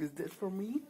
Is this for me?